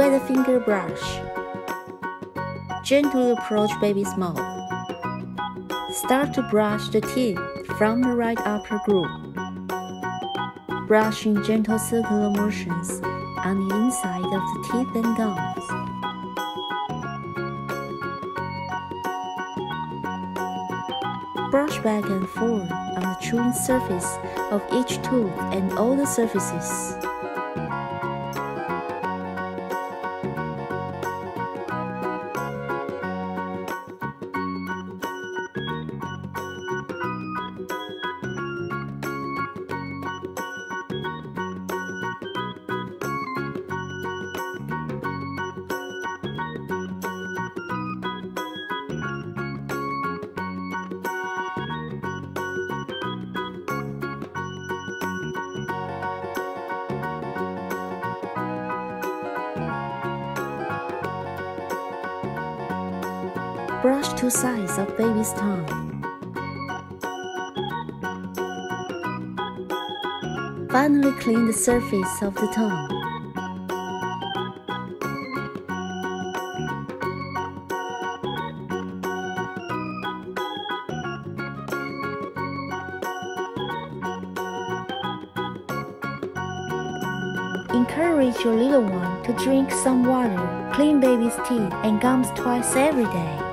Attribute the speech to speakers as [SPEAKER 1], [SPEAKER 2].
[SPEAKER 1] finger brush. Gently approach baby's mouth. Start to brush the teeth from the right upper group. Brush in gentle circular motions on the inside of the teeth and gums. Brush back and forth on the chewing surface of each tooth and all the surfaces. Brush two sides of baby's tongue. Finally clean the surface of the tongue. Encourage your little one to drink some water, clean baby's teeth and gums twice every day.